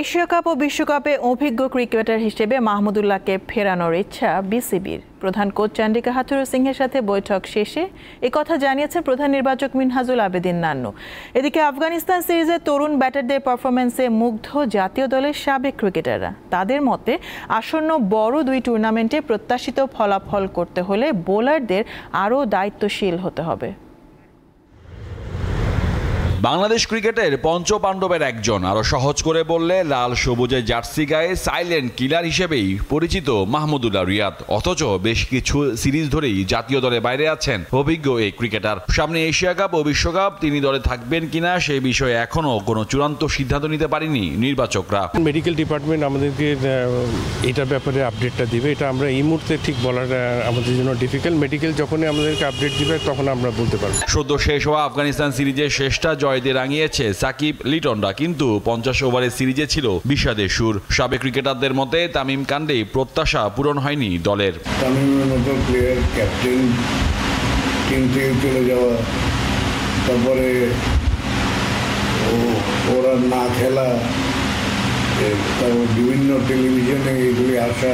Asia cup ও বিশ্বকাপে অভিজ্ঞ ক্রিকেটার হিসেবে মাহমুদুল্লাহকে ফেরানোর ইচ্ছা বিসিবির। প্রধান কোচ চান্ডিকা হাথুরু সিংহের সাথে বৈঠক শেষে কথা জানিয়েছেন প্রধান নির্বাচক মিনহাজুল আবেদিন নান্নু। এদিকে আফগানিস্তান সিরিজে তরুণ ব্যাটারদের পারফরমেন্সে মুগ্ধ জাতীয় দলের সাবেক ক্রিকেটাররা। তাদের মতে, আসন্ন বড় দুই টুর্নামেন্টে প্রত্যাশিত ফলাফল করতে হলে বোলারদের আরও দায়িত্বশীল হতে হবে। বাংলাদেশ ক্রিকেটের পঞ্চ পাণ্ডবের একজন। আরও সহজ করে বললে লাল সবুজের জার্সি গায়ে সাইলেন্ট কিলার হিসেবেই পরিচিত মাহমুদুল্লাহ রিয়াদ। অথচ বেশ কিছু সিরিজ ধরেই জাতীয় দলে বাইরে আছেন অভিজ্ঞ এই ক্রিকেটার। সামনে এশিয়া কাপ ও বিশ্বকাপ তিনি দলে থাকবেন কিনা সেই বিষয়ে এখনও কোনো চূড়ান্ত সিদ্ধান্ত নিতে পারেনি নির্বাচকরা। মেডিকেল ডিপার্টমেন্ট আমাদেরকে এটার ব্যাপারে আপডেটটা দিবে। এটা আমরা এই মুহূর্তে ঠিক বলার আমাদের জন্য ডিফিকাল্ট মেডিকেল যখনই আমাদেরকে আপডেট দিবে তখন আমরা বলতে পারব। সদ্য শেষ হওয়া আফগানিস্তান সিরিজের শেষটা জয়দের রাঙিয়েছে সাকিব লিটনরা। কিন্তু পঞ্চাশ ওভারের সিরিজে ছিল বিষাদের সুর। সাবেক ক্রিকেটারদের মতে তামিম কাণ্ডে প্রত্যাশা পূরণ হয়নি দলের। তামিমের ক্যাপ্টেন চলে যাওয়া, তারপরে ওরা না খেলা তারপর বিভিন্ন টেলিভিশনে এগুলি আসা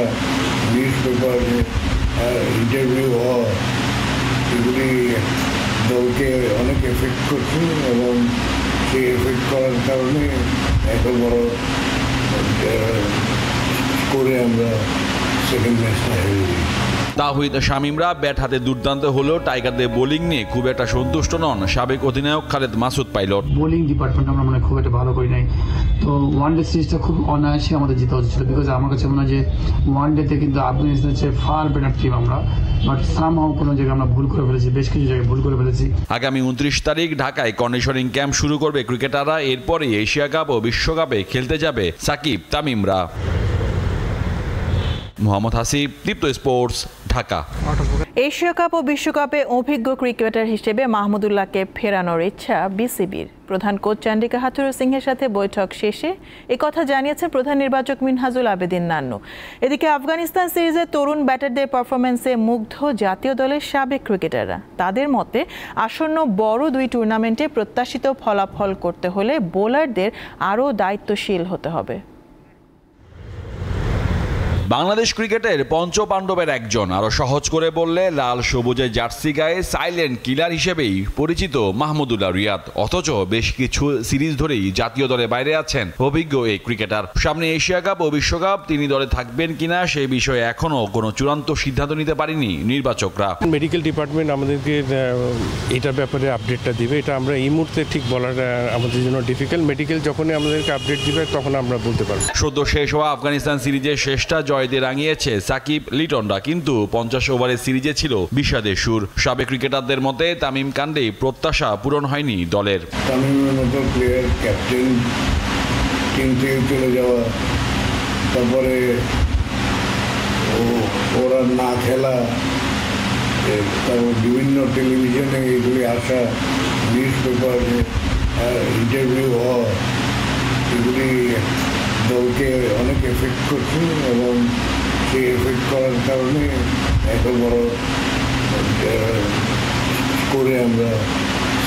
নিউজ পেপারে ইন্টারভিউ হওয়া, এগুলি দলকে অনেক এফেক্ট করছে এবং সেই এফেক্ট করার কারণে এত বড় করে আমরা সেকেন্ড ম্যাচটা হেরে তাহিদ শামিমরা ব্যাট হাতে দুর্দান্ত হলেও টাইগারদের বোলিং নিয়ে খুব একটা সন্তুষ্ট নন সাবেক অধিনায়ক খালেদ মাসুদ পাইলট। বোলিং ডিপার্টমেন্ট আমরা মানে খুব একটা ভালো করি নাই। তো ওয়ান ডে সিরিজটা খুব অনায়াসে আমাদের জিতে উচিত ছিল বিকজ আমার কাছে মনে হয় যে ওয়ান ডেতে কিন্তু আফগানিস্তানের চেয়ে ফার বেটার টিম আমরা। বাট সামহাও কোনো জায়গায় আমরা ভুল করে ফেলেছি বেশ কিছু জায়গায় ভুল করে ফেলেছি। আগামী উনত্রিশ তারিখ ঢাকায় কন্ডিশনিং ক্যাম্প শুরু করবে ক্রিকেটাররা এরপরে এশিয়া কাপ ও বিশ্বকাপে খেলতে যাবে Shakib তামিমরা। Mohammad Hasib Deepto sports. Dhaka. Asia cup ও বিশ্বকাপে অভিজ্ঞ ক্রিকেটার হিসেবে মাহমুদুল্লাহকে ফেরানোর ইচ্ছা বিসিবির। প্রধান কোচ চান্ডিকা হাথুরু সিংহের সাথে বৈঠক শেষে কথা জানিয়েছেন প্রধান নির্বাচক মিনহাজুল আবেদিন নান্নু। এদিকে আফগানিস্তান সিরিজে তরুণ ব্যাটারদের পারফরমেন্সে মুগ্ধ জাতীয় দলের সাবেক ক্রিকেটাররা। তাদের মতে, আসন্ন বড় দুই টুর্নামেন্টে প্রত্যাশিত ফলাফল করতে হলে বোলারদের আরও দায়িত্বশীল হতে হবে। বাংলাদেশ ক্রিকেটের পঞ্চ পাণ্ডবের একজন। আরও সহজ করে বললে লাল সবুজের জার্সি গায়ে সাইলেন্ট কিলার হিসেবেই পরিচিত মাহমুদুল্লাহ রিয়াদ। অথচ বেশ কিছু সিরিজ ধরেই জাতীয় দলে বাইরে আছেন অভিজ্ঞ এই ক্রিকেটার। সামনে এশিয়া কাপ ও বিশ্বকাপ তিনি দলে থাকবেন কিনা সেই বিষয়ে এখনও কোনো চূড়ান্ত সিদ্ধান্ত নিতে পারেনি নির্বাচকরা। মেডিকেল ডিপার্টমেন্ট আমাদেরকে এটার ব্যাপারে আপডেটটা দিবে। এটা আমরা এই মুহূর্তে ঠিক বলার আমাদের জন্য ডিফিকাল্ট মেডিকেল যখনই আমাদেরকে আপডেট দিবে তখন আমরা বলতে পারব। সদ্য শেষ হওয়া আফগানিস্তান সিরিজের শেষটা জয়দের রাঙিয়েছে সাকিব লিটনরা। কিন্তু পঞ্চাশ ওভারের সিরিজে ছিল বিষাদের সুর। সাবেক ক্রিকেটারদের মতে তামিম কাণ্ডে প্রত্যাশা পূরণ হয়নি দলের। তামিমের ক্যাপ্টেন চলে যাওয়া, তারপরে ওরা না খেলা তারপর বিভিন্ন টেলিভিশনে এগুলি আসা নিউজ পেপারে ইন্টারভিউ হওয়া, এগুলি দলকে অনেক এফেক্ট করছে এবং সেই এফেক্ট করার কারণে এত বড় করে আমরা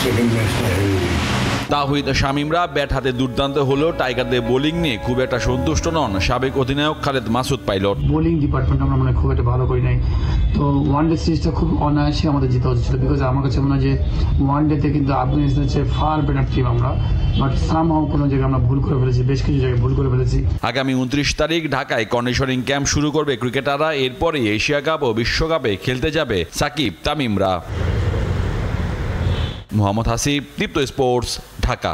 সেকেন্ড ম্যাচটা হেরে তাহিদ শামিমরা ব্যাট হাতে দুর্দান্ত হলেও টাইগারদের বোলিং নিয়ে খুব একটা সন্তুষ্ট নন সাবেক অধিনায়ক খালেদ মাসুদ পাইলট। বোলিং ডিপার্টমেন্ট আমরা মানে খুব একটা ভালো করি নাই। তো ওয়ান ডে সিরিজটা খুব অনায়াসে আমাদের জিতে উচিত ছিল বিকজ আমার কাছে মনে হয় যে ওয়ান ডেতে কিন্তু আফগানিস্তানের চেয়ে ফার বেটার টিম আমরা। বাট সামহাও কোনো জায়গায় আমরা ভুল করে ফেলেছি বেশ কিছু জায়গায় ভুল করে ফেলেছি। আগামী উনত্রিশ তারিখ ঢাকায় কন্ডিশনিং ক্যাম্প শুরু করবে ক্রিকেটাররা এরপরে এশিয়া কাপ ও বিশ্বকাপে খেলতে যাবে সাকিব তামিমরা। মোহাম্মদ হাসিব দীপ্ত স্পোর্টস। ঢাকা